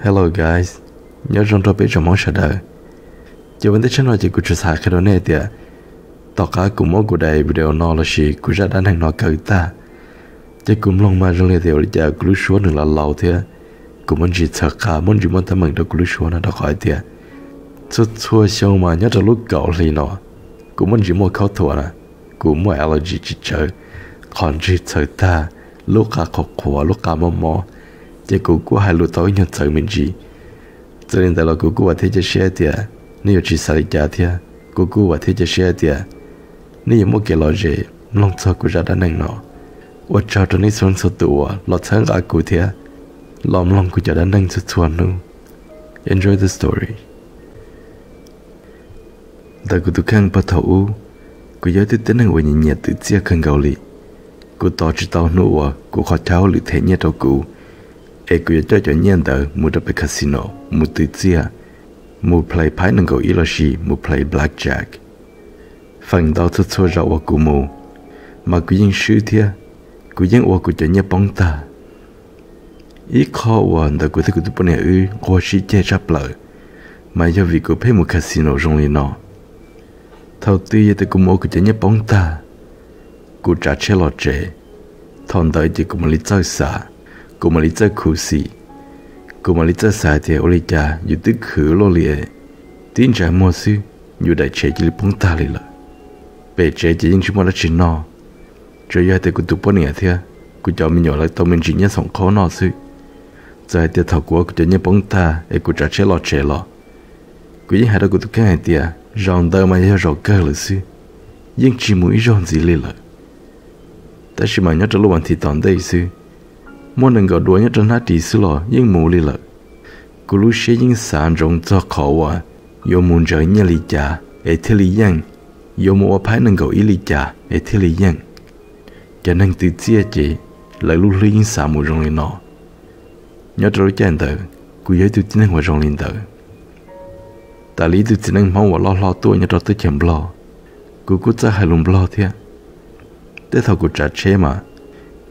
Hello guys, nhớ trong trò biết trong món sợ đời. Giờ vấn đề chân là chỉ của chủ xã khi đó nè tiệt. Tỏ cả cùng mỗi của đây video nó là gì của ra đàn hàng nó cởi ta. Chỉ cùng lòng mà trong liệt điều là giờ của lúc xuống được là lâu thế. Cũng muốn chỉ thật cả muốn gì muốn thầm mình được của lúc xuống nó đã khỏi tiệt. Chút chua sâu mà nhớ trong lúc cậu thì nó. Cũng muốn chỉ mua khó thua nè. Cũng mua allergy chỉ chờ. Còn chỉ thật ta lúc cả khóc khổ lúc cả mò mò chỉ cụ của hai lũ tối nhận sợ mình gì cho nên tại là cụ và thế cho xe thì nếu chỉ sai trả thì cụ và thế cho xe thì nếu một cái lo gì lòng cho cụ ra đã năng nọ. Và cho cho nên xuống số tụ lo sáng cả cụ thì lòng lòng cụ ra đã năng số chuan nu enjoy the story. Tại cụ tụ khang bắt đầu cụ nhớ tới tính năng của nhẹ nhẹ tự chia khang gạo lì cụ tỏ chỉ tao nụ à, cụ khó cháu lì thế nhẹ đâu cụ e kuya cho cho nyen da mu da pe casino mu tu tia mu play pai nang go iloshi mu play blackjack phang dao tu cho ra wa ku mu mà ku yin shu tia ku yin wa ku cho nya bong ta ý khó wa da ku tu tu pone ư ko shi che cha la mà do vì ku pe mu casino rong li no thâu ti te ku mo ku cho nya bong ta ku trả che lo che thon dai ti ku mu li tsai sa cô mà lý chơi khu xì cô mà lý chơi xài cha dù tức khử lô lìa tin trả mua sư dù đại chế chỉ lý ta lì lợ bề chế chỉ những chúng mà đã chỉ no cho giờ thì cô tụ bó nè thia cô cho mình nhỏ lại tao mình chỉ nhớ sống khó no sư giờ thì thầu của cô cho nhớ bông ta để cô trả chế lo chế lo cô những hai đó cô tụ cái này tia rong đỡ mà nhớ rong cơ lợ sư nhưng chỉ mũi rong gì lì lợ ta chỉ mà nhớ cho lúc bạn thì toàn đây sư mỗi lần gặp đuổi nhất trong hát đi xứ lò, nhưng mù lì lợ. Cú lúc xe những sản rộng cho khó quá yo muốn trở nhà lì cha ế thế lì yang yo mua phái nâng cầu ý lì cha ế thế lì yang cho nên từ chia chỉ lại lúc lì những sản mù rộng lì nọ. Nhớ trở chân tờ, cú nhớ từ tin năng hòa rộng lì tờ. Ta lý từ tin năng mong hòa lo lo tôi nhớ trôi tới chèm lo. Cú cú ra hai lùng lo thế thế thầu cú trả chế mà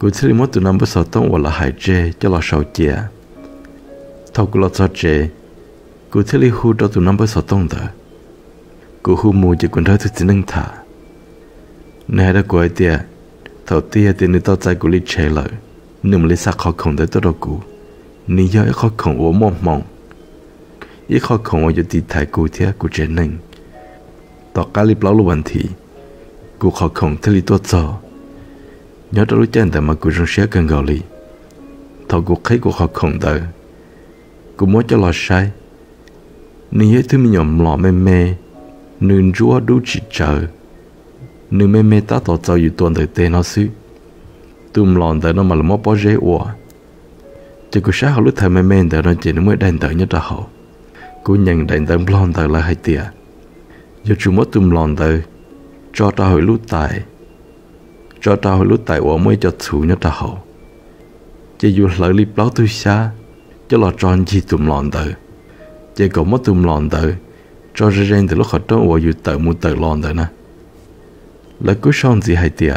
cứ nhầm lòng lại chọn bị thư nhu là chỉ lại cho radio như nó trở mới nu cứ cũng lòng cho blo ít trong radio lại thả một thả lo mình bia cho lại kusana lại kusana cho ít khó khổng và lại mua khó khổng nó mà giờ thì yêu yêu chỉ nếu ở đây yêu mong mong là gì nếu mong good luck rồi yêu thế yêu chuyện năng nè của nó lại kusana cho khó khổng nó cú chỉ một tụ năm bữa sau tông hoặc là hải chê cho là sầu chè thâu cú là cho chè cú chỉ li hu cho tụ năm bữa sau tông đó cú hu mù chỉ còn thấy thứ chỉ năng thả nè đã quay tiệt thâu tia thì nữ tao chạy cú li chè lợi nữ mà li sắc khó khổng tới tôi đâu cú nữ giờ khó khổng ủa mong mong. Ít khó khổng ở chỗ tí thái cú thế cú chè năng tao cá li bao lúc vấn thì cú khó khổng thế li tôi cho nhớ đó lúc chân tại mà cụ rong xé cần gạo lì thọ cụ khấy cụ họ khổng tờ cụ muốn cho lò sai. Nên nhớ thứ mình nhầm lọ mê mê. Nên chúa đu chỉ chờ. Nên mê mê ta tỏ cho dù tuần tới tên nó xứ. Tùm lòn tờ nó mà là mốt bó rễ ủa chỉ cụ sáng họ lúc thầy mê mê tờ nó chỉ nó mới đành tờ nhất ra họ cụ nhận đành tờ lòn tờ là hai tìa. Giờ chú mất tùm lòn tờ cho ta hồi lúc tài cho tao lúc tại ổ mới cho chủ nhớ ta hậu. Chỉ dù lỡ li báo tôi xa cho là tròn chi tụm lòn tờ. Chỉ có mất tụm lòn tờ, cho ra trên từ lúc họ trông ổ dù tờ mua tờ lòn tờ nè. Lỡ cứ xong gì hay tìa,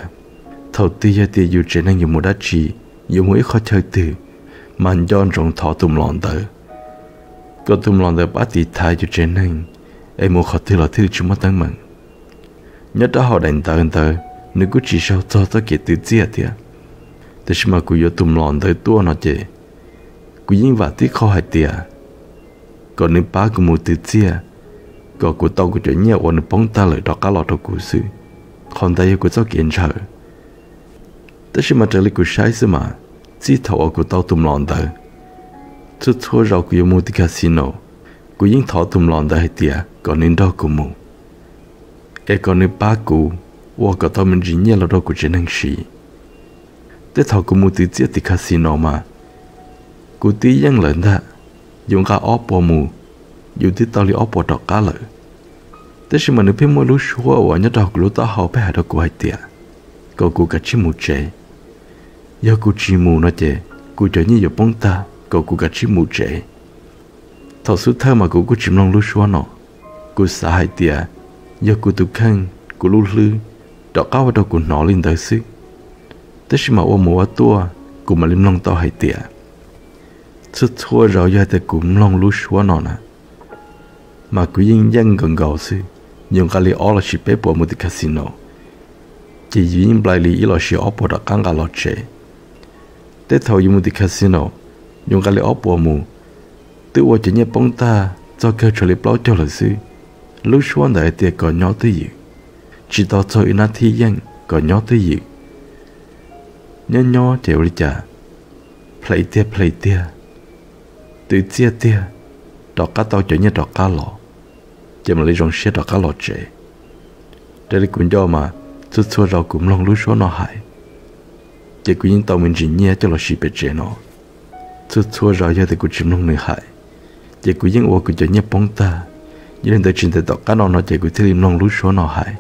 thầu tia tìa dù trên năng dù mua đá chi dù mỗi khó chơi từ mà anh dọn rộng thọ tụm lòn tờ. Có tụm lòn tờ bá tì thai dù trên năng, em mua khó thứ là thứ chúng mất tăng mừng nhớ đó họ đánh tờ tờ nếu cứ chỉ sao cho ta kể từ chia thì thế mà cứ yêu tụm lòn tới tua nó chứ? Cứ những vật tí khó hay tiệt còn nếu ba cứ một tự chia còn cứ tao cứ chuyện nhiều còn bông ta lại đó cả lọt đầu 故事 còn yêu cứ cho kiến trở thế mà trở lại cứ sai sự mà chỉ thầu cứ tao tụm lòn tới. Chút thua rồi cứ yêu mua đi casino. Cứ những thọ tụm lòn tới hay tiệt còn nên đó cứ mua. E còn nếu ba cứ 我个他们人年了都不只能是，แต่他个目的只的卡西诺嘛，古地样人的， dùng cả ốp bò mù dùng tí tao li ốp bò đọc cá lợi thế nhưng mà nếu biết mua lúa xua và nhớ đầu lúa tao hậu bé đâu của hai tiệt cậu cụ cả chim mù trẻ do cụ chim mù nó trẻ cụ trở như giờ bông ta cậu cụ cả chim mù trẻ thọ số thơ mà cụ cụ chim long lúa xua nó cụ xã hai tiệt do cụ tụ khăn cụ lúa lư Đó cao vào đầu cụ nó lên tới xứ thế nhưng mà ôm mua tua cũng mà lim long tao hay tiệt chút thua rồi giờ thì cũng long lú xua nó nè. Mà cứ yên dân gần gầu xí, nhưng cái li ở là chỉ bé bộ một cái casino. Chỉ yên lại li là chỉ ở bộ đã căng cả lọt chế tết thầu một cái casino nhưng cái li ở bộ mu tự qua chỉ nhớ bóng ta cho kêu cho li bao cho là sư lú xua đại tiệt còn nhỏ tới gì chỉ tao cho ina thi dân còn nhỏ tới gì nhỏ nhỏ chèo đi chả play tia play tia. Tự chia tia. Đó cá tao cho nhẹ đó cá lọ. Chỉ mà lấy rong xe đó cá lọ chế đây là cuốn do mà chút xua rau cũng lòng lúa số nó hại. Chỉ cuốn những tàu mình chỉ nhẹ cho là xì bể chế nó. Chút xua rau giờ thì cũng chìm lòng người hại. Chỉ cuốn những ô cũng cho nhẹ bóng ta. Như nên tới chuyện tới đó cá nó nó chỉ cuốn thêm lòng lúa số nó hại.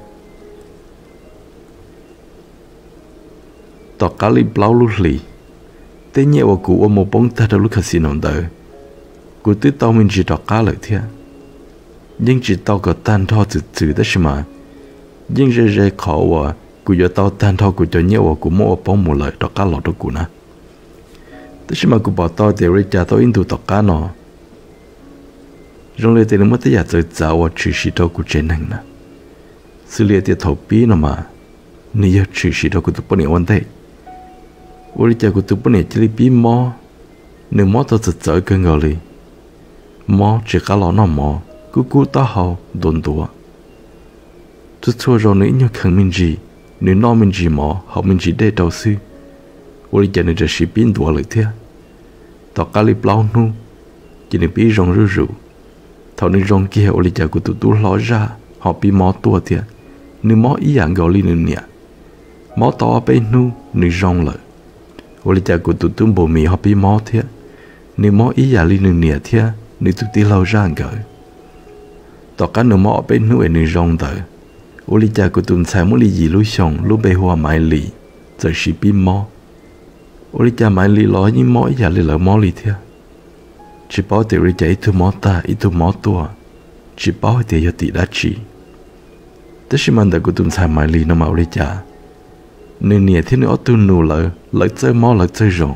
Đọc cá li blau lúa lì. Tế nhẹ ô cụ ô một bóng ta đâu lúc casino đời cụ tư tàu mình chỉ đọc cá lợi thế, nhưng chỉ tao có tan thọ từ từ đó mà. Nhưng rề rề khó và cụ giờ tao tan thọ cụ cho nhiều của cụ mua bóng một lợi đó cá lọt đó cụ nè đó mà cụ bảo tao để rồi cha tao in tụ tao cá nó trong lấy tiền mất tới giờ tới giờ và chỉ sĩ tao cụ trên hành nè xử lý tiền thầu bí nó mà. Ni giờ chỉ sĩ tao cụ tụ bận vấn đề uli cha của tụi này chỉ bị mò nếu mò thật sự sợ cái ngờ li chỉ cả lọ nó mò cứ cứ ta hào đồn đùa tôi thua rồi nữa nhớ khăn mình gì, nếu nó mình gì mò học mình gì để đầu sư. Uli cha này chỉ chỉ biến đùa lại thế. Tao cả li plau nu, chỉ nên bị rong rú rú thằng nên rong kia uli cha của tụi tụi ló ra, họ bị mò tua thiệt nếu mò ý à dạng gọi li nữa nè. Mò to bên nu nếu rong lại ô lì chà cụ tụ tụm bồ mì họp bí mò thiệt. Nếu mò ý giả li nương nịa thiệt, nếu tụ tí lâu ra ngờ tọ cá nếu mò bên nuôi nương rong tờ. Ô lì chà cụ tụm xài mù lì gì lối xong lúc bê hoa mãi lì, giờ xì bí ô lì chà mãi lì ló nhưng mò ý giả li lỡ mò lì thiệt. Chỉ bảo tiểu lì chà ít thu mò ta ít thu mò tua. Chỉ bảo tiểu giờ tị đã chỉ. Tất nhiên mình đã cụ tụm xài mãi lì nó mạo lì chà nên nè thế nữa tu nụ lợ lỡ chơi mò lỡ chơi rồng,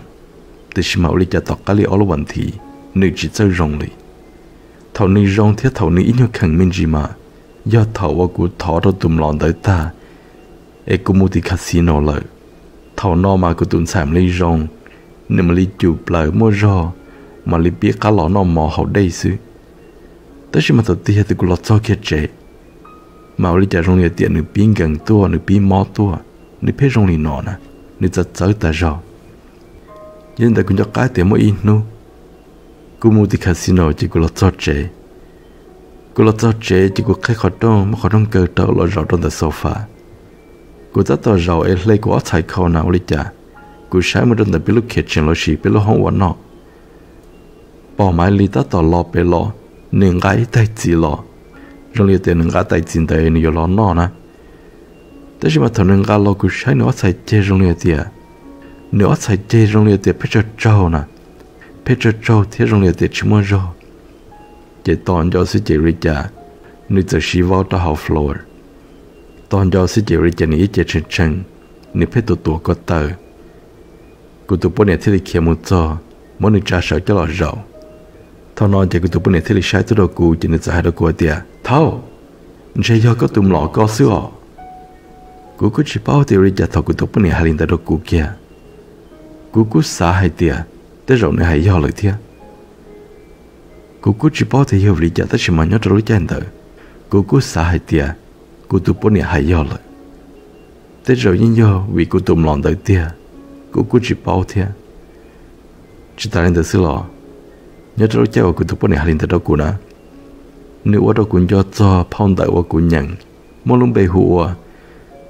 thế nhưng mà ô cho cha cái cá ở vấn thì nữ chỉ chơi rồng đi. thầu nữ rồng thế thầu nữ ít nhiều khẳng minh gì mà do thầu và cụ thọ đó tụm lòn tới ta. E cũng mua đi casino lợi thầu nó mà cụ tụm sảm lấy rồng, nên mà lấy chụp lợ mua rò mà lấy biết cá lọ nó mò hậu đây xứ. Tới khi mà thầu tia thì cụ lọt cho kia chế, mà li cho rong nhiều tiền nữ biến gần tua nữ biến mò tua nửa phê rong li nọ nè. Nửa giật giật ta rò nhưng tại cũng cho cái tiền mua in nu cú mua đi casino chỉ cú lọt cho chế cú lọt cho chế chỉ cú khai khó đông mà khó đông cơ tàu lọt rau trong the sofa cú rất tàu rau ấy lấy cú chạy khâu nào đi chả cú sáng một trong the bilu kitchen lo xì bilu hong วัน nọ bỏ máy li ta tàu lọ bê lọ nương gái tay chỉ lọ rồi li tiền nương gái tay chỉ tay nhiều lọ nọ nè thế nhưng mà thằng nương gái lọ cú sáng nữa chạy chế rồi li tiền nữa chạy chế rồi li tiền phải cho trâu nè Peter Châu thế rong liệt chỉ mua rồi chỉ toàn cho sự chỉ riêng cha nữ tự sĩ vào đó học floor. Toàn cho sự chỉ riêng cha này chỉ chân chân nữ phải tụ tụ có tờ cụ tụ bữa này thì kia một cho mỗi nữ trả sợ cho lọ rau thao nói chỉ cụ tụ bữa này thì sai tụ đồ cụ chỉ nữ tự hai đồ cụ tiệt thao chỉ do có tụm lọ có sữa cụ cứ chỉ bảo thì riêng cha thao cụ tụ bữa này hai linh đồ cụ kia cụ cứ xả hai tiệt tới rồi này hay do lời thia cô cứ chỉ bảo thì hiểu lý giải tới sự mà nhớ rồi chân đời cô cứ xả hay tia. Cô tu bố này hay do lời tới rồi nhưng do vì cô tụm lòng đời tia cô cứ chỉ bảo thia chỉ ta lên tới xứ lọ nhớ rồi cháu cô tu bố này hay lên tới đâu cô nè nếu ở đâu cũng cho cho phong đại của cô nhận mỗi lúc bề hùa the spirit catches you and you fall down nhớ trôi trên đời chỉ của chân chân chia của tụ bọn nè cú thích xin cho cái thì yo sao một ba cú tụ bốn nhà thế cú tụm thành cỡ cú cú chỉ bỏ cái thì sao cú yo oli cha cú tụ bốn nhà ba cú tụm thành rong đời flor đời mi plea oli cha cú tụm thành mai linh đời từ chỉ pin đồn tua nè nên tua tới cho nên qua đã đau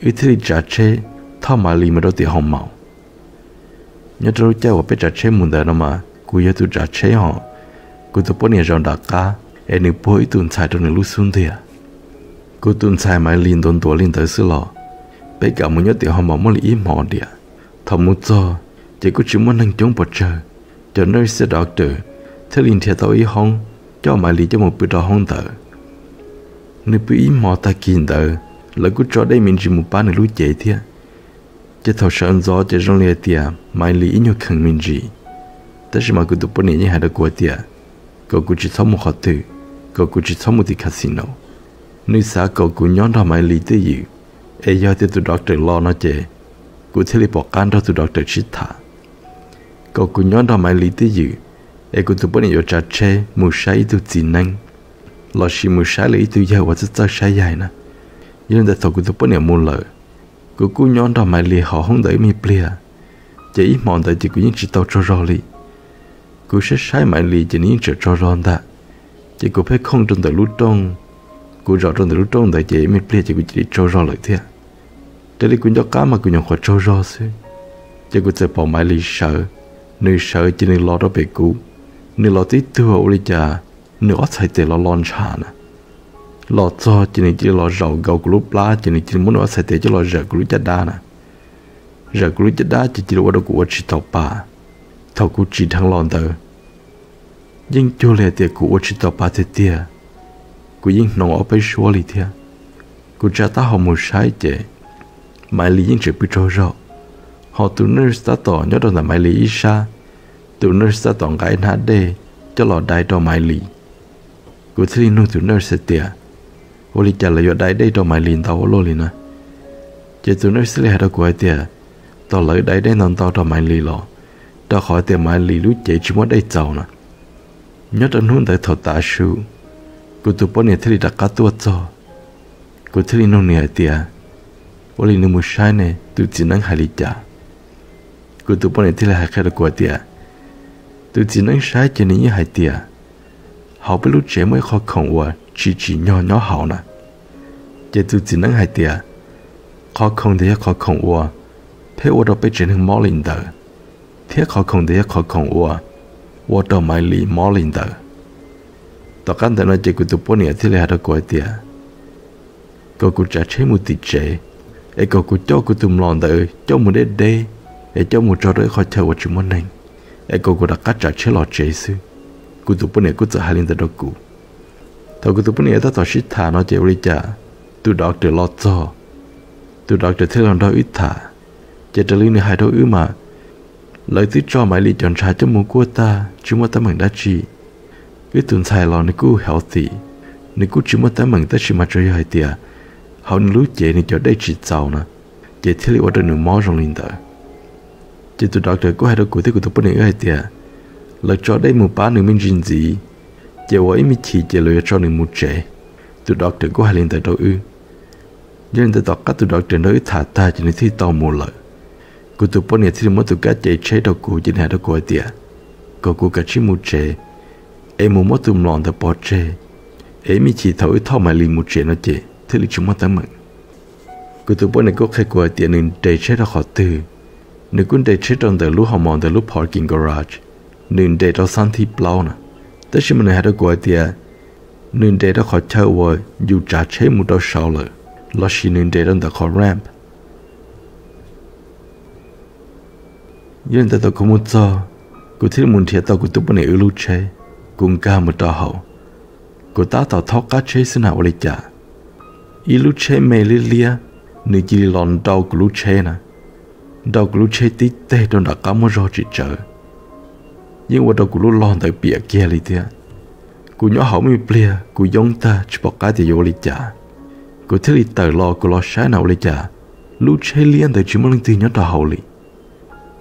linh mà đâu ti hồng màu nhớ trâu chơi và biết trả chế muốn đời nó mà cú yêu tu trả chế họ cú tu bốn nhà giòn đặc cá em nữ bôi tuần sai trong nữ lúc xuân thì à cú tuần sai mà liền tuần tuổi liền tới xứ lọ bây cả muốn nhớ tiểu họ mà muốn lý mò đi à thầm muốn cho chỉ có chỉ muốn năng chống bật trời cho nơi sẽ đọc tử thế liền thiệt tao ý hong cho mà lý cho một bữa đó hong tử nếu bị mò ta kiên tử lỡ cứ cho đây mình chỉ một ba nữa lối chạy thế chỉ thầu sợ anh gió chỉ rong lìa tiệt mai lì ít nhiều khăn mình gì tất nhiên mà cứ tụp bên này như hai đứa của tiệt cậu cứ chỉ sống một họ tử cậu cứ chỉ sống một thì casino nếu xã cậu cứ nhón ra mai lì tới gì ai giờ thì tụi doctor lo nó chê cứ thế lì bỏ can ra tụi doctor chít thả. Cậu cứ nhón ra mai lì tới gì ai cứ tụp bên này vô cho cha mua mù ít tụi tiền năng lo xì mù sai lì tụi giờ và tụi tao sai dài nè yên để thầu của tôi bớt nhiều mua lợi cứ cú nhon đó mà lì họ không đẩy mi plia chỉ ít mòn chỉ của những chỉ tàu cho rồi lì. Cứ sẽ sai mà lì chỉ những chỉ cho rồi đã chỉ của phải không trong tại lút trong cứ rõ trong tại lút trong tại chỉ mi plia chỉ của chỉ cho rồi lại thế đây là cũng cho cá mà cũng nhận khỏi cho rồi chứ chỉ của sẽ bỏ mãi lì sợ, nơi sợ chỉ nên lo đó về cú nơi lo tí thừa ôi cha nơi ở thầy tệ lon cha lo cho chỉ nên chỉ lo rầu gạo của lúc lá chỉ nên chỉ muốn nói sai thế chỉ lo rầu của lúc chả đa nè. Rầu của lúc chả đa chỉ chỉ lo ở đâu cú chỉ tàu pa tàu của chỉ thằng lòn tờ. Nhưng cho lệ tiệt của chỉ tàu pa tiệt tiệt của những nông ở bên xua lì tiệt của cha ta họ muốn sai chế mai lý những chỉ bị trôi rồi họ tụ nơi ta tỏ nhớ đâu là mai lý isa tụ nơi ta tỏ cái nát đê, cho lọ đại đồ mai lý. Của thiên nu tụ nơi sẽ tiệt ô lý là lời đại đây đồ mai lý tao lô liền à. nè chỉ tụ nơi sẽ là đồ của tiệt tao lấy đại đây non tao đồ mai lý lo, đã khỏi tiệt mai lì lú chạy chỉ muốn đây giàu nè. Nhớ đến hôm tại thọ ta su cô tụ bọn này thấy đã cá tua cho. Cô thấy nó nè tiệt, ô lì nó mua sai nè tụ chỉ năng hai lì chả. Cô tụ bọn này thấy là hai khai được của tiệt, tụ chỉ năng sai chỉ nên như hai tiệt, họ biết lúc trẻ mới khó khổng và chỉ chỉ nhỏ nhỏ hảo nè giờ tôi chỉ năng hai tia khó không thì khó không ua thế ua đâu bị chuyển hình mỏ lên đời thế khó không thì khó không ua ua đâu mai lì mò lên tờ tao căn thể nói chỉ của tụi bốn này thì là được gọi tia cô cụ trả chế một tỷ chế ấy cô cụ cho cụ tụm lòn tờ cho một đế đế ấy cho một trò đấy khó chờ của chúng mình ấy cô cụ đã cắt trả chế lọ chế sư cụ tụi bốn này cụ trả hai linh tờ đó cụ tao cụ tụi bốn này tao tao shit thả nó chế đi trả tụi đọc từ lo cho. Tụi đọc từ thế lòng đó ít thả chế trở lưu này hai đôi ư mà. Lời thứ cho mãi lì chọn trái cho muốn của ta chứ mà ta mừng đã chi cái tuần thay lòng này cú healthy này cú chứ mà ta mừng ta chỉ mà chơi hai tia họ lưu chế này cho đây chỉ giàu nè. Chế thế lý ở đây nửa mỏ trong linh đời chế tụi doctor có hai đôi cụ thế của tụi bên này hai tia lời cho đây một ba nửa mình gì gì chế vợ mình chỉ chế lời cho nửa một chế tụi doctor có hai linh tờ đâu ư nhưng các doctor tụi trên nói thả ta trên nên thi to một lợi. Cô tụ bọn nhà thì mất tụ cá chạy chế đầu cô trên là đầu cô tiệt cô cô cả chỉ một chế. Em muốn mất tụ lòn được bỏ chế. Em mi chỉ thấu thao mà liền một chế nó chế. Thế là chúng mất tấm mệnh cô tụ bọn này có khai cô tiệt nên chạy chế ra khó từ nếu cũng chạy chế trong đời lúc họ mòn đời lúc parking garage. Nên chạy đâu sang thi plau nè. Tất nhiên mình hay đầu cô tiệt nên chạy ra khó chơi và dù trả chế một đâu sau lợi là chỉ on the trong ramp yên tại tàu cũng muốn cho cô thấy muốn thiệt tàu của tụi bọn này ở lưu chế cùng ca một tàu hậu cô ta tàu thóc cá chế xin nào lấy chả. ý lưu chế mê lý lia nữ chỉ lòn đau của lưu chế nè đau của lưu chế tí tê trong đã cá một rò trị trở. nhưng mà đau của lưu lòn tại bìa kia lý thế cô nhỏ hậu mi bìa, cô giống ta chỉ bỏ cá thì vô lấy chả. Cô thấy lì tờ lo cô lo sáng nào lì chả Lũ chế lì anh tờ chú mong linh tì nhớ trò hậu lì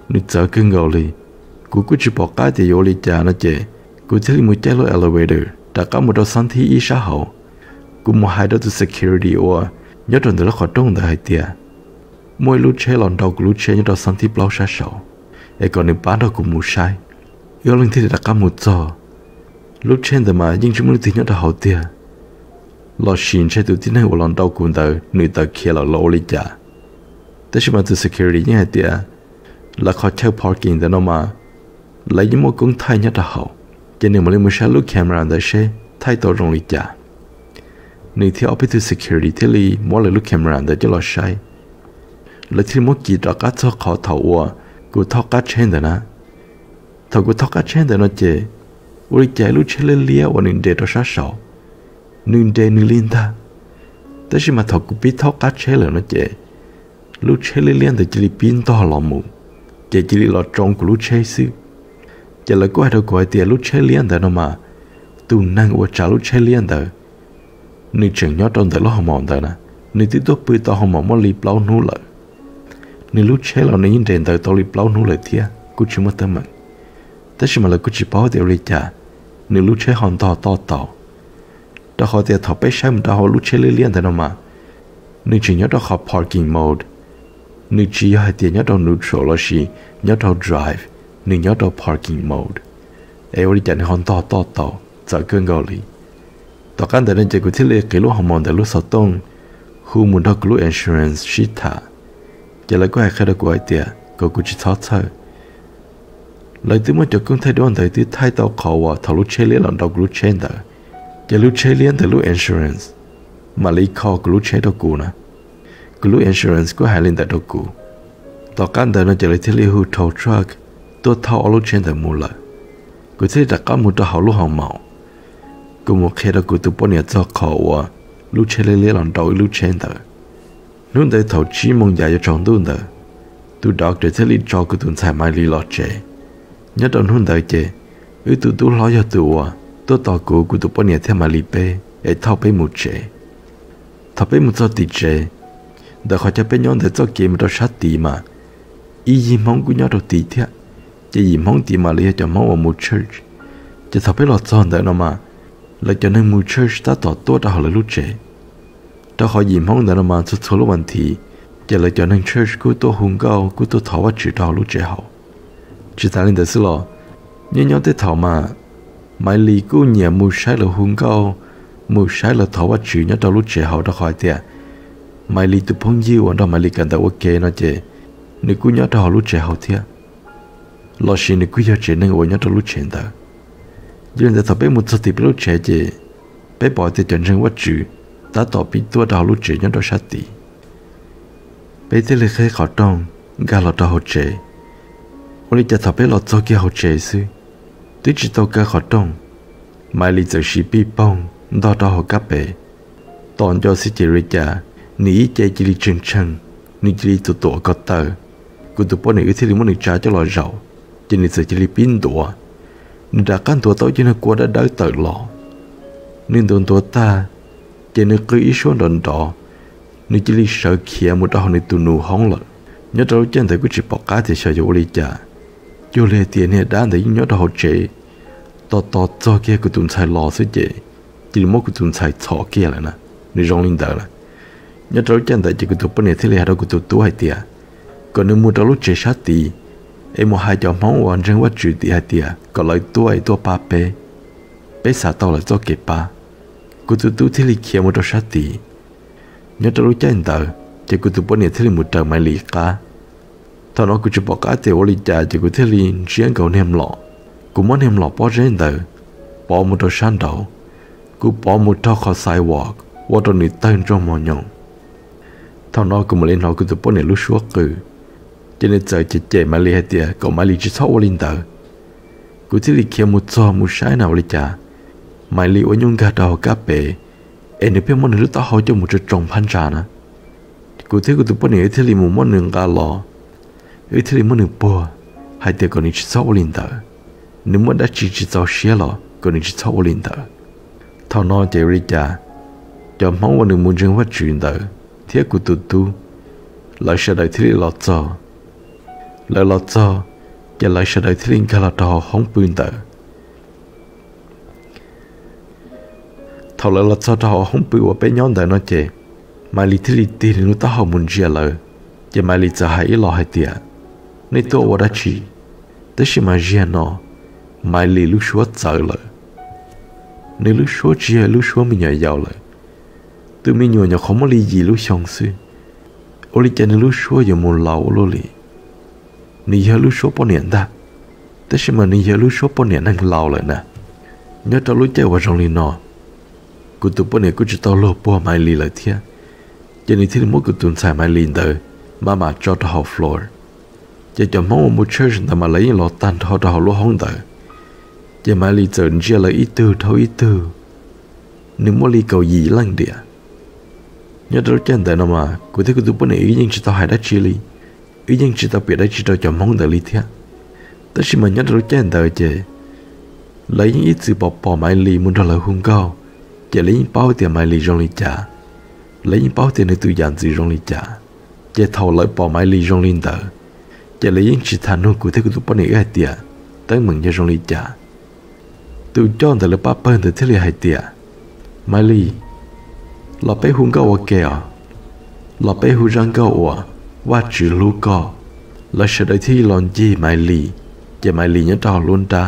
Nữ tờ kinh gầu lì Cô cứ chú bỏ cá chè vô lì chả nó chè. Cô thấy lì mùi chế lo elevator, Đã có một đôi sáng thi y xã hậu. Cô mua hai đôi tù security or Nhớ tròn tờ lo khỏi trông tờ hai tìa Mỗi lũ chế lòng đầu của lũ nhớ trò sáng thi blau xã sầu. Ê, còn nếu bán đó cũng mù sai Yêu linh thì đã có một giờ lúc trên tờ mà, nhưng chúng mình tính nhớ đã hậu tiền lo shin che tu tin hay hai lon đau kun da nửa ta kia lo lo li ja ta shi ma tu security ni tia. Là khó chau parking da no ma. La yi mo kung thai nya ta hao. Cho nên mà lấy một số lúc camera đã sẽ thay đổi rộng lịch giả nếu theo áp tu security thì li mỗi lần lúc camera đã cho lo sai là thì mỗi kỳ đó cắt cho khó thầu ua của thọ cắt trên đó nè. thọ của thọ cắt trên đó nó chế uri chạy lúc chơi lên lia và nên để đó sát sầu nương đê nương liên ta. Ta chỉ mà thọ cũng biết thọ cá chế là nó chế lúc chế liên liên thì chỉ là biến to lò mù. Chế chỉ là lò trong của lúc chế sư chế là có ai đâu gọi tiền lúc chế liên ta nó mà. Tu năng của trả lúc chế liên ta. Nương chẳng nhót trong thời lo hòm mòn ta nè. Nương tiếp tục bươi to hòm mòn mà liệp lâu nú lợi. Nương lúc chế là nương nhìn đèn tới to liệp lâu nú lợi thiệt cú chỉ mất tâm mệnh ta chỉ mà là cú chỉ bảo tiền riêng cha nương lúc chế hòn to to to đó họ tiệt thọ bé xem đó họ lúc chơi liên thế nào mà. Nên chỉ nhớ đó họ parking mode. Nên chỉ hai tiệt nhớ đó neutral là gì nhớ đó drive nên nhớ đó parking mode. Ai ôi chẳng hòn to to to giờ cơn gò lì. Tỏ căn tại nên chỉ có thiết lệ cái lục họ mòn tại lúc sáu tông khu muốn đó kỷ insurance shit thả giờ lại có ai khai được của ai tiệt có cũng chỉ thọ thôi Lại tiếng mà cho công thay đổi thay tiếng thay tàu khẩu và thảo lúc chơi liên lần đầu lúc chơi đó cái lúc chơi liên từ insurance. Mà lấy khó cái lúc chơi đâu cũ nè. Cái insurance của hai lên tại đâu cũ tao căn đời nó chỉ lấy thiết lý hư truck tôi thao ở lúc chơi tại mua lại cái thế đặc cán một tao hậu lúc hậu mạo cái một khi đó cái tụi bọn nhà cho khó quá lúc chơi lấy lấy lòng đầu lúc chơi tại lúc đấy thầu chỉ mong giải cho trong tuần đó tụi doctor để thiết lý cho cái tuần sai mai lý lọt chơi nhớ đón hôm đấy chơi ư tụi tụi lo cho tụi tôi tỏ cụ cụ tụ bọn nhà theo mà lì bê để thao bê một trẻ thao bê một cho tỷ trẻ đã khỏi cho bê nhóm để cho kiếm đó sát tỷ mà ý gì mong của nhau đầu tỷ thế chỉ gì mong tỷ mà lấy cho mong ở một church. Chỉ thao bê lọt tròn đấy nó mà lấy cho nên một church ta tỏ tốt đã họ là lúc trẻ đó khỏi gì mong đấy nó mà cho số lúc bạn thì chỉ lấy cho nên church của tôi hùng cao của tôi thảo và chỉ đạo lúc trẻ hậu chỉ ta lên tới sự lo nhưng nhóm tới thảo mà mai lì cú nhẹ mù sai là hùng câu mù sai là thảo và chữ nhớ đạo lúc trẻ hậu đó khỏi tiệt. Mai lì tụi phong diêu đó, mai lì cần tao ok nó chế nếu cú nhớ đạo lúc trẻ hậu thiệt lo xin nếu cú nhớ chế nên ngồi nhớ đạo lúc trẻ đó nhưng là thằng bé một số biết lúc trẻ gì bé bỏ thì chân riêng quá chữ đã tỏ bị tua đầu lúc trẻ nhớ đó sát tỷ. Bé thế là khai khó trong, gà lọt đầu trẻ. Trợ ôi cho thằng bé lọt sau kia hậu trẻ sư digital ka tao cả mai li zo shi pi pong do do ho ka pe ton jo si chỉ rồi cha ní chạy chỉ chen chen ni ní chỉ tu tụ tụ có tờ. Cô tụ bỏ này ưu thế lý muốn trả cho lo rau chỉ ni giờ chỉ lý pin ni da kan tu to chi na qua da da ta lo ni don tu ta cho nên cứ ý số đòn đỏ. Nên chỉ lý khia mo da ho ni tu nu hong lo nhớ đâu chân thấy cứ chỉ bỏ cá thì sợ cho lý cha cho lệ tiền hệ đã thấy nhớ đâu chế tọt tọt cho kia cứ tụi xài lò xí chế chỉ là mỗi cứ tụi xài thọ kia là nè. Nên rong linh đỡ là nhớ đâu chân thấy chỉ cứ tụi bên này thế là đâu cứ tụi tú hay tiệt còn nếu mua đâu lúc chế sát thì em một hai cho mong hoàn thành vật chủ địa địa có lợi tuổi tuổi ba bé. Bé sao tao là cho kịp ba. Cô tu tu thế li kia một đôi sát tỷ nhớ tao lúc chân tờ chỉ cô tu bốn 年 thế li một tờ mai li cả thằng nó cô chỉ bỏ cả tiền li trả chỉ cô thế li riêng cầu nem lọ. cô muốn nem lọ bỏ riêng tờ bỏ một đôi san đầu cô bỏ một thao khó sidewalk và đôi nít tên trong mòn nhộng thằng nó cô mà lên nó cô tu bốn 年 lúc suốt cử cho nên giờ chỉ chạy mà liệt tiệt cậu mà liệt chỉ sáu linh tờ cú chỉ liệt kia một cho một sai nào liệt chả mà liệt ở nhung gà đầu cá bể em nếu biết món nữa tao hỏi cho một chút trồng phan trà nè cú thấy cú tụi bọn này thì liệt một món nữa gà lò ấy thì liệt món nữa bò hai tiệt còn chỉ sáu linh tờ nếu muốn đã chỉ chỉ sáu xía lò còn chỉ sáu linh tờ thao nó chạy liệt chả cho mong muốn được muốn chân phát triển tờ thiết của tụi tu lại sẽ đợi thì liệt lọt cho lời lọt cho จะเลยเฉลยที่ลิงกาลาดอห้องปืนเตอทอลละซอดอห้องปืนว่าเป็นย้อนเตอเนาะเจมาลีที่ลิตีนุตาหอมุนเจียเลยจะมาลีจะหายหล่อให้เตียในตัววัดชีแต่ชิมาเจียนอมาลี nếu muốn đã chỉ chỉ tao xé lọ, còn đừng chỉ tao ô liền tờ. Tao nói chạy đi cha cho máu anh đừng muốn chân phát chuyện tờ. Thế của tụt tu lại sẽ đợi thế lọt cho lại lọt cho và lại sẽ đợi thế liên cả là trò không bươn tờ. Thầu lại lọt cho trò hóng bươn và bé nhón tờ nó chè mà lý thế lý tiền thì nó tao học muốn chia lời và mai lý trả hãy lọ hai tiền nên tôi đã chỉ, tới khi mà riêng nó mai li lu shua sợ lợ. Nếu lu shua chỉ hay lu shua mình nhảy giàu lợ. Tự mình nhồi nhở không có li gì lu xong xí ô li chạy nên lu shua giờ một lao lô li ni giờ lu shua bao niệm ta thế mà ni giờ lu shua bao niệm đang lao lợ na, nhớ tao lu chạy vào trong li nọ cụ tụ bao niệm cụ chỉ tao lô bao mai li lợ thiệt cho nên thì mỗi cụ tụ xài mai li tới mà mà cho tao học floor. Chỉ cho mong một church ta mà lấy lo tan thọ tao học lo hông tới cho mai lì giờ chia là ít tư thâu ít tư nếu mà lì cầu gì lăng địa. Nhớ cho chân tại nó mà cụ thể cụ tụ bữa này ý nhưng chỉ tao hại đã chi lì. Ý dân chỉ tao biết đã chỉ tao chọn mong đợi lì thế tất nhiên mà nhớ rồi chân tại chứ lấy những ít sự bỏ bỏ mai lì muốn ra lời hung cao. Chỉ lấy những bao tiền mai lì trong lì trả. Lấy những bao tiền để tự giản gì trong lì trả. Chỉ thầu lấy bỏ mai lì trong lì tờ chỉ lấy những chỉ thành cụ thể của tụi bữa này ai tiền tới mừng cho trong lì trả. tụi cho người là ba bên từ thế lì hai tiền mai lì là bé hung cao ở kẹo là bé hung răng cao ở ว่าจือลูกก็และเฉดที่ลอนจีไม่ลีจะไม่ลีเนี่ยจอลุนตา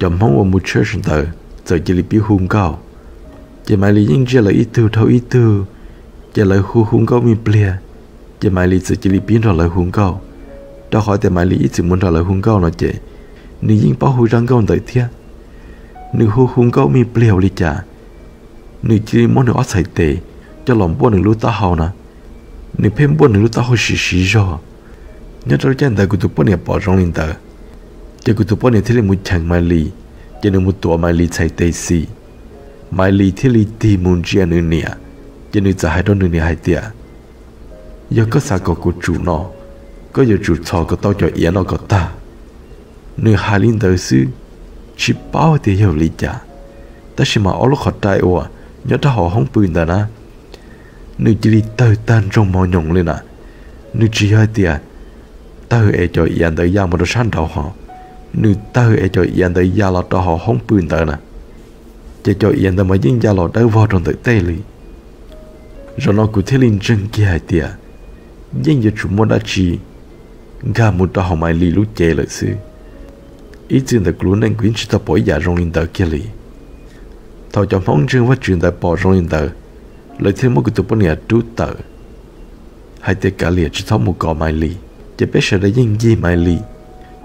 จอมห้องว่ามุเชื่อฉันเตอจะจะลีปีหุงเก้าจะไม่ลียิ่งจะเลยอีตูเท่าอีตูจะเลยหูหุงเก้ามีเปลี่ยจะไม่ลีจะจะลีปีนเราเลยหุงเก้าถ้าขอแต่ไม่ลีอีจิมุนเราเลยหุงเก้าเนาะเจนี่ยิ่งป้าหูรังเก้าเตยเทีย หนึ่งหูหุงก็มีเปลี่ยวลิจ่าหนึ่งจีมอนหนึ่งอัดใสเตจะหล่อมบ้วนหนึ่งรู้ตาเฮานะหนึ่งเพิ่มบ้วนหนึ่งรู้ตาเฮาชิชิจ่อเนี่ยเราแจ้งแต่กุตุปเนี่ยปอดรองลินเตจะกุตุปเนี่ยที่เรียกมุดแข่งมาลีจะหนึ่งมุดตัวมาลีใส่เตซีมาลีที่ลีตีมุนเจียหนึ่งเนี่ยจะหนึ่งจะให้ดนหนึ่งเนี่ยให้เตียยังก็สากกุจูนอก็อย่าจูดชอก็ต้องจ่อเอียนอก็ตาหนึ่งฮาลินเตอซื้อ chỉ bao thì hiểu lý chả ta chỉ mà ôi lúc họ trai ủa nhớ ta họ không bùn ta na nữ chỉ đi tới tan trong mò nhộng lên à nữ chỉ hơi tiệt tơi e cho yên tới gia một đứa san đầu họ ta tơi e cho yên tới gia là ta họ không bùn ta na chỉ cho yên tới mà dính gia là đâu vào trong tới tây lì rồi nó cứ thế linh chân kia tiệt dính giờ chúng mua đã chi, gà một ta họ mai lì lúc chè lại xưa ý chuyện đã luôn nên quyến chỉ ta bỏ giả rong linh tới kia lì. Thầu cho phong trương và chuyện đã bỏ rong linh tới lời thêm một cái tụ bún nhà trú tờ. Hai tay cả liệt chỉ thông một cò mai lì chỉ biết sợ đã yên gì mai lì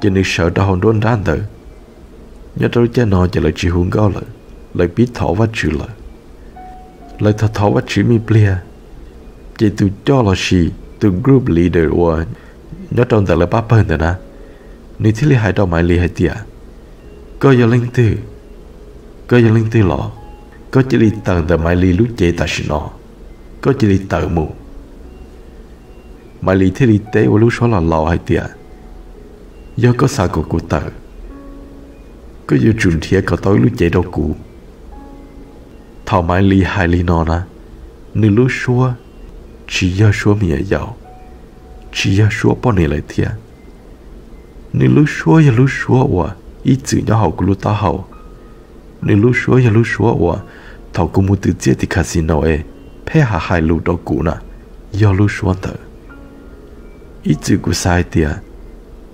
chỉ nên sợ đã hồn đôn ra tờ nhớ đâu cha nó chỉ lời chỉ hướng cao lời lời biết thọ và chữ lời lời thọ thọ và chữ mi blia, chỉ tụ cho là gì tụ group leader của nhớ trong tờ lời ba bên tờ na nếu thiết hai đầu mai lì hai tia có giờ linh tư. Có giờ linh tư lọ. Có chỉ đi tầng tờ mai li lúc chế ta xin nó có chỉ đi tờ mù. Mai li thế đi tế và lúc số là lò hay tiệt do có sao của cụ tờ. Có yêu chuẩn thiệt có tối lúc chế đâu cụ. Thảo mai li hai li nó na. Nữ lúc số chỉ do số mía giàu chỉ do số bao nhiêu lại thiệt nữ lúc số ya lúc số wa ít chữ nhỏ học của lúc ta học nữ lúc số ya lúc số wa thầu cũng muốn tự giết thì casino ấy phê hạ hai lũ đó cũ nè do lũ xuống tờ ít chữ của sai tiệt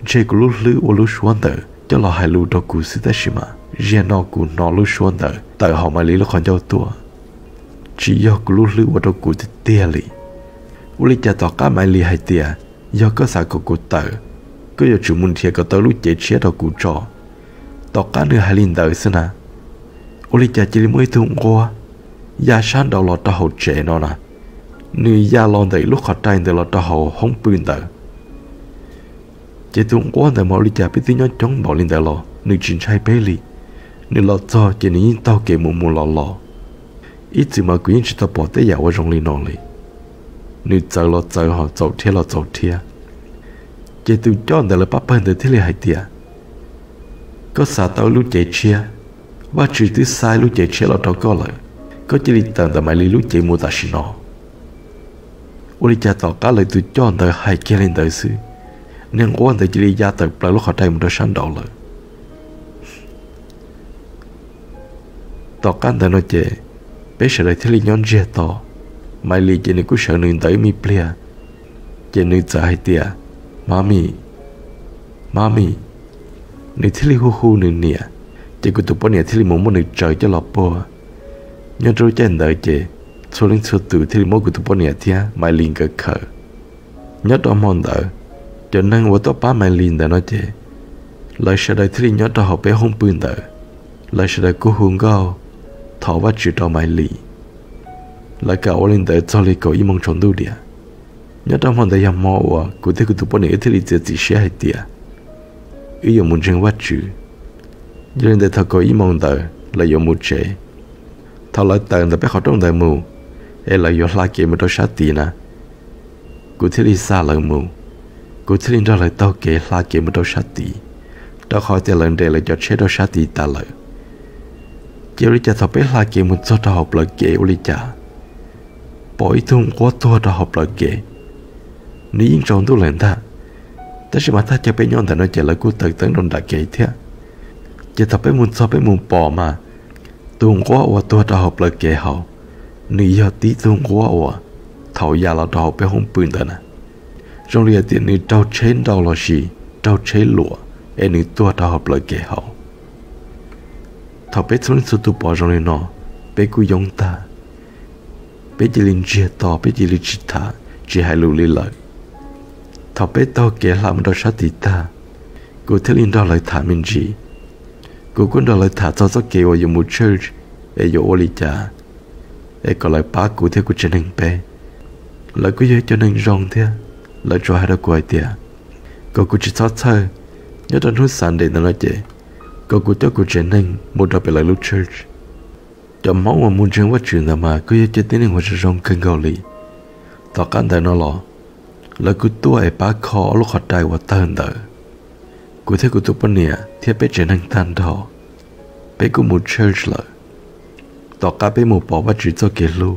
chế của lũ lũ của lũ xuống tờ cho là hai lũ đó cũ sự ta mà riêng nó của nó lũ xuống tờ tại họ mà lấy nó còn cho tua. Chỉ do của lũ lũ đó cũ thì tia lì u lý cha tỏ mai lì hai tia do có sao của cụ tờ cứ giờ chủ muốn thiệt có tới lúc chế chế đó cụ trò. Tỏ cá nữa hai linh tờ xin à. Ô cha chỉ mới thùng qua ya à. sáng đầu lọt ta hậu trẻ nó nè nữ ya lon đầy lúc họ trai từ lọt ta hậu không bươn tờ chế thùng qua à, từ mọi cha biết tiếng nhói chống bảo linh tờ lọ nữ chính trai bê lì, nữ lọt cho chỉ nữ tao kể mù mù lọ lọ, ít chỉ mà quyến chỉ tao bỏ tới nhà ở trong linh nọ lì, nữ chờ lọt chờ họ chậu thiê lọt chậu thiê chỉ từ cho đã là bắp bên từ thế li hay tiệt có sao tao lúc chạy chia. Và chỉ thứ sai lúc chạy chia là tao có lợi. Có chỉ đi tận tận mai lúc chạy mua ta xin nó uli cha tao cá lời tụi cho đã hai kia lên đời sư nên quan tới chỉ gia tập là lúc họ thay một đôi sáng đầu lợi. tỏ cá tới nói chạy bé sợ lại thế li nhon chia tỏ. Mai lý chạy này cứ sợ nên tới mi plea Chạy nên nương hải tia Mami, mami, ni thili hu hu ni nia, chỉ có tụi bọn nhà thili muốn muốn ni trời cho lọp bò. Nhưng rồi chân đợi chị, số linh số tử thili muốn của tụi bọn nhà thia mai liền cả khờ. Nhớ đó mòn đợi, cho nên vừa tao ba mai liền đợi nói chị. Lại sẽ đợi thili nhớ đó học bé hôn bươn đợi, lại sẽ đợi cô hôn gao, thọ và chịu đó mai liền. Lại cả ô linh đợi cho lì cậu im mong trốn đu địa. Nhớ trong hoàn đại yam mò wa cụ thể cụ tụ bọn này thì lì chỉ sẽ hay tiệt ý dùng muốn chân vắt chữ cho nên đợi thọ có ý mong tờ, là dùng một chế thọ lại tờ là bé họ trong đời mù ấy là dùng la kia mà đôi sát tiền à cụ thể lì xa lời mù cụ thể linh ra lại tao kể la kia một đôi sát tí đó khỏi tiền lần để là cho chế đôi sát tí ta lợi. Chỉ lý cha thọ biết la kia một số đó học lợi kể của lý cha. Bội thùng quá thua đó học lợi kể ní yên trong tu lần ta. Ta sẽ mà ta cho bé nhon ta nói chạy lại cú tự tấn đồng đã kể thế. Chỉ tập bé muốn so bé muốn bỏ mà. Tuồng quá quá to đã học lời kể hậu. Ní giờ tí tuồng quá quá thầu già là đào bé không bươn ta nè à. trong liệt tiền ni trao chén đau là gì, trao chén lụa. Em ni tua đã học lời kể hậu. Thọ bé xuống số tu bỏ trong này nó bé cứ giống ta. Bé chỉ linh chia to, bé chỉ linh chỉ thả, chỉ hai lưu lý lợi thọ bé to kẻ làm đó sát tí ta. Cô thấy linh đó lời thả mình gì cô cũng đó lời thả cho cho kêu ở một church, ở chỗ ô lý cha ở có lời bác cô theo cô trên hình bé. Lại cứ cho nên rong thế, lời cho hai đứa quay tiệt cô cũng chỉ thoát thơ, nhớ đến hút sản để nó nói chị cô cũng cho cô trên hình một đọc bị lời lúc church. Cho máu mà muốn chơi quá chuyện là mà cứ chơi tiếng hình hồ sẽ rong kênh gạo lì. Tỏ cảm thấy nó lo là cứ tuổi bá khó lúc họ đại và tên đỡ cứ thấy cứ tu bên nè thì bé trẻ nên tan đó bé cứ một church là tỏ cả bé một bỏ và chỉ cho kể lu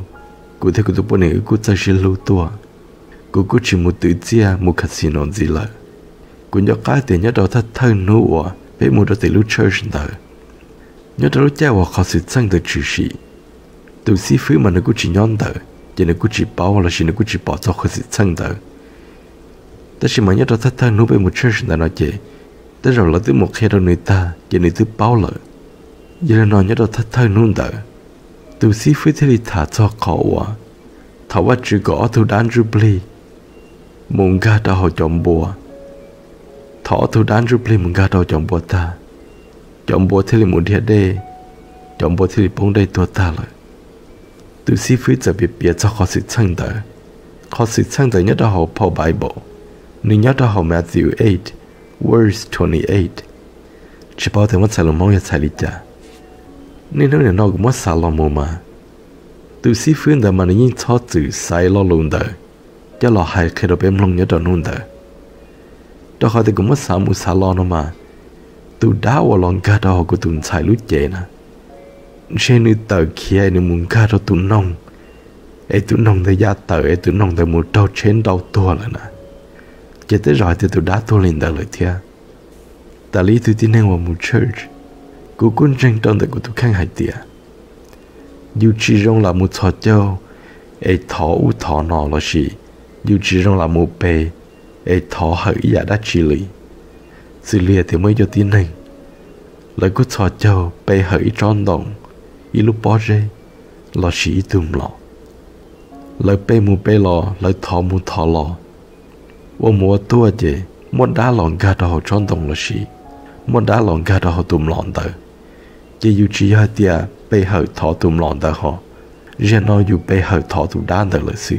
cứ thấy cứ tu bên nè cứ cho xin lu tua. Cứ cứ chỉ một tự chia một casino gì là cứ nhớ cái tiền nhớ đầu thắt thân nữa bé một đôi lúc church đó nhớ đầu cha và khó sự sang được chỉ sĩ. Từ sĩ phứ mà nó cứ chỉ nhon đó chỉ nó cứ chỉ bảo là chỉ nó cứ chỉ bảo cho khó sự sang đó ta chỉ mà nhớ đầu thắt thân nữa bé một church đó nói chứ ta rồi là từ một khi đâu người ta chỉ nó từ bảo lợi giờ là nó nhớ đầu thắt thân nữa đó từ sĩ phứ thì thả cho khó quá thảoว่า只có thu đan rú bli muốn ga đã họ chọn bùa thọ thu đan rút lên muốn ga đã chọn bùa ta chọn bùa thế là muốn đi đây chọn bùa thế là bông đây tua ta rồi từ sĩ phi giờ bị bịa cho họ sự chân đời họ sự chân đời nhất là họ Paul Bible Nyata ho Matthew 8 verse 28 Chipa te mo tsalo mo ya tsalita Ni no ne no mo salo mo ma Tu si fun da man yin tho tu sai lo lun da Ya lo hai khe do pem long ya do nun da To ha te ko mo sa mu salo no ma Tu da wo long ga da ho ko tun tsai lu je na Che ni ta khia ni mun ga do tu nong E tu nong da ya ta e tu nong da mu do chen do to la na giờ tới rồi thì tôi đã thu lên đã lời thia ta lý tôi tin hàng vào một church, của quân tranh trong tại của tôi khang hại tia dù chỉ rong là một thọ châu ấy thọ u thọ nọ là gì dù chỉ rong là một bề ấy thọ hỡi giả đã chỉ lý. Xử lý thì mới cho tin hành lời của thọ châu, bề hỡi tròn động y lúc bỏ rơi là chỉ tùm lọ. Lời bề mù bề lọ, lời thọ mù thọ lọ ô mùa tua gì muốn đá lòng gà đó tròn đồng là chỉ muốn đá lòng gà đó tùm lọn tờ. Chỉ dù chỉ hai tia bề hỡi thọ tùm lọn tờ họ. Riêng nói dù bề hỡi thọ tùm đá tờ là sự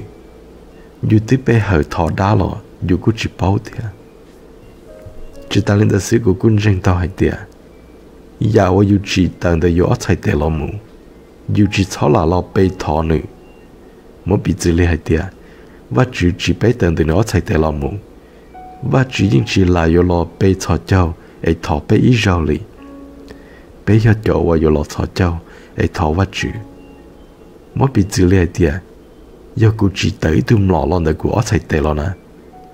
dù tiếp bê hở thọ đá lọ dù cũng chỉ bảo thìa chỉ ta lên đó sĩ của quân rình tao hay thìa ya dạ wa dù chỉ tầng đó dù chạy tè lọ mù. Dù chỉ cháu là lọ bê thọ nữ. Mỗi bị xử lý hay thìa và chỉ chỉ bé tận từ nó chạy tới lòng mũ và chỉ những chỉ là yo lo bê thọ châu ấy thọ bê ý rau lì bê yo châu và yo lo thọ châu ấy thọ và chỉ mỗi bị dữ liệu tiệt yo cũng chỉ tới tụm lọ lon đời của ở chạy tới lon à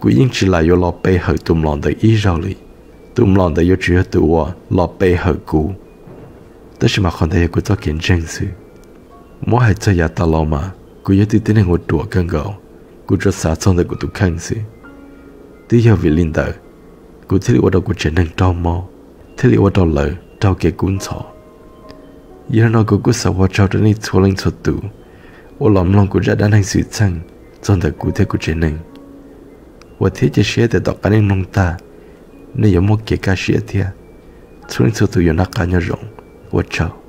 cũng những chỉ là yo lo bê hở tụm lon đời ý rau lì tụm lon đời yo chỉ hở tụm lo bê hở cũ tất nhiên mà còn thấy của tôi kiến tranh sự mỗi hai chơi giả ta lo mà. Cũng như tự tin là ngồi đùa cơn gạo kudra satsonda kutu kangsi. Tiyo vi linda, ku thili wadaw ku chenang tau mo, thili wadaw lo tau ke kun so. linh ku kusa wadaw dani tuoling sotu, o lom long ku jadan hang sui chang, zonda ku te ku chenang. Wa thi che shia te dok kaning nông ta, ne yomo ke ka shia tia, tuoling cá yonaka nyo rong, wadaw.